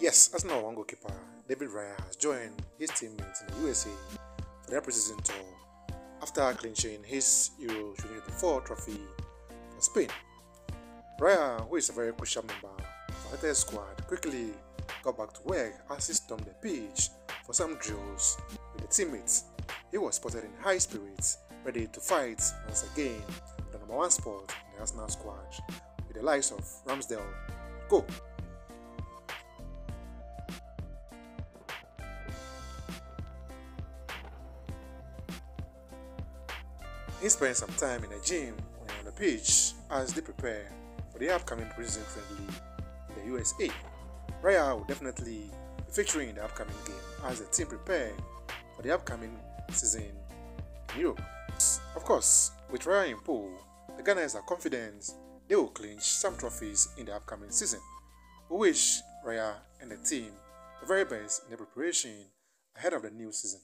Yes, Arsenal one goalkeeper David Raya has joined his teammates in the USA for their preseason tour after clinching his Euro 2024 trophy for Spain. Raya, who is a very crucial member of the squad, quickly got back to work as he stormed the pitch for some drills the teammates. He was spotted in high spirits, ready to fight once again for the number one spot in the Arsenal squad with the likes of Ramsdale. Go! He spent some time in the gym and on the pitch as they prepare for the upcoming preseason friendly in the USA. Raya will definitely be featuring in the upcoming game as the team prepare the upcoming season in Europe. Of course, with Raya in pool, the Gunners are confident they will clinch some trophies in the upcoming season. We wish Raya and the team the very best in their preparation ahead of the new season.